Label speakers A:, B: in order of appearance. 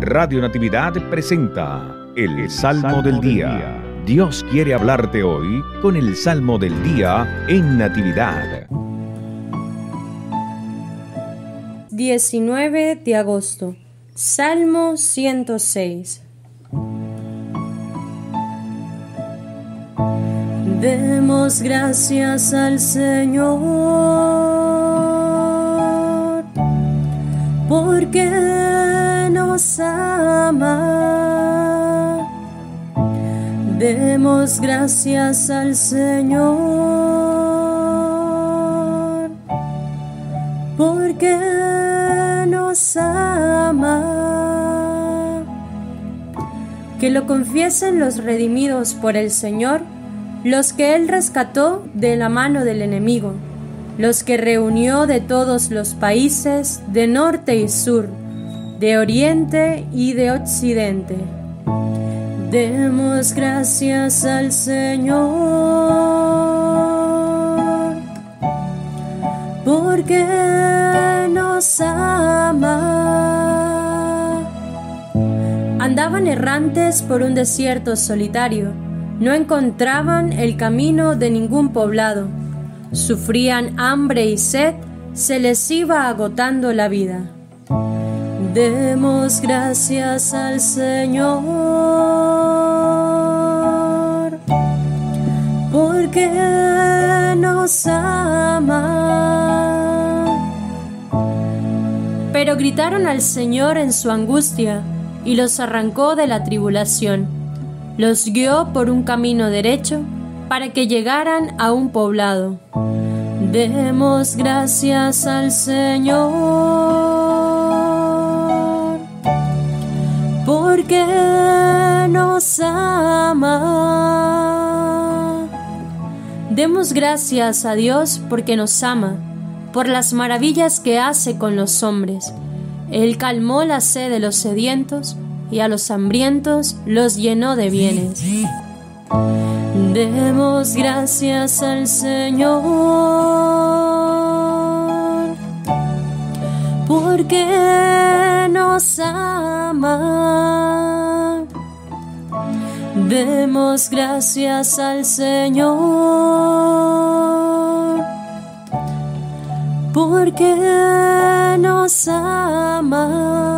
A: Radio Natividad presenta el, Salmo, del, día. Dios quiere hablarte hoy con el Salmo del Día en Natividad.
B: 19 de agosto. Salmo 106. Demos gracias al Señor ama. Demos gracias al Señor porque nos ama. Que lo confiesen los redimidos por el Señor, los que Él rescató de la mano del enemigo, los que reunió de todos los países, de norte y sur de oriente y de occidente. Demos gracias al Señor, porque nos ama. Andaban errantes por un desierto solitario, no encontraban el camino de ningún poblado, sufrían hambre y sed, se les iba agotando la vida. Demos gracias al Señor, porque nos ama. Pero gritaron al Señor en su angustia y los arrancó de la tribulación. Los guió por un camino derecho para que llegaran a un poblado. Demos gracias al Señor porque nos ama. Demos gracias a Dios porque nos ama, por las maravillas que hace con los hombres. Él calmó la sed de los sedientos y a los hambrientos los llenó de bienes. Demos gracias al Señor porque nos ama. Demos gracias al Señor, porque nos ama.